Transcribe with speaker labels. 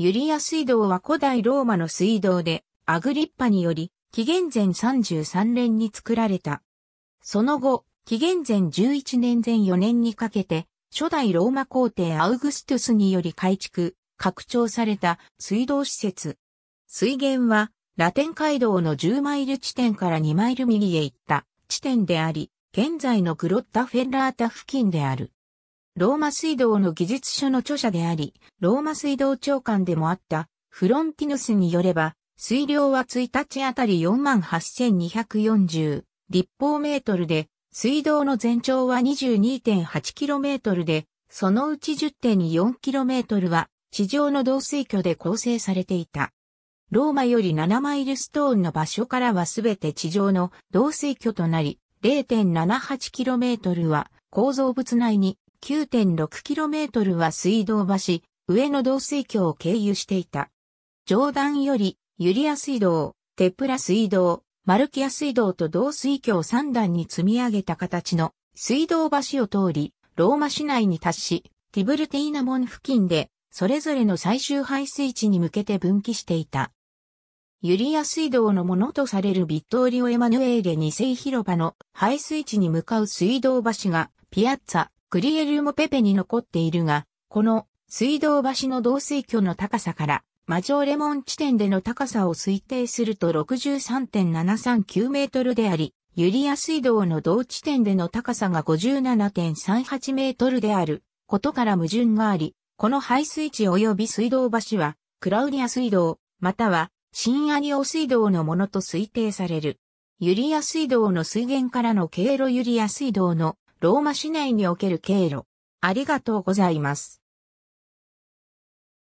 Speaker 1: ユリア水道は古代ローマの水道で、アグリッパにより、紀元前33年に作られた。その後、紀元前11年前4年にかけて、初代ローマ皇帝アウグストゥスにより改築、拡張された水道施設。水源は、ラテン街道の10マイル地点から2マイル右へ行った地点であり、現在のグロッタ・フェッラータ付近である。ローマ水道の技術書の著者であり、ローマ水道長官でもあったフロンティヌスによれば、水量は1日あたり48,240立方メートルで、水道の全長は 22.8km で、そのうち 10.4km は地上の導水渠で構成されていた。ローマより7マイルストーンの場所からはすべて地上の導水渠となり、0.78km は構造物内に 9.6km は水道橋、上の導水橋を経由していた。上段より、ユリア水道、テプラ水道、マルキア水道と導水橋3段に積み上げた形の水道橋を通り、ローマ市内に達し、ティブルティーナ門付近で、それぞれの最終排水地に向けて分岐していた。ユリア水道のものとされるビットーリオ・エマヌエーレ2世広場の排水地に向かう水道橋がピアッツァ、クリエルモペペに残っているが、この水道橋の導水渠の高さからマジョーレモン地点での高さを推定すると63.739メートルであり、ユリア水道の同地点での高さが57.38メートルであることから矛盾があり、この排水地及び水道橋はクラウディア水道、または新アニオ水道のものと推定される。ユリア水道の水源からの経路ユリア水道のローマ市内における経路。ありがとうございます。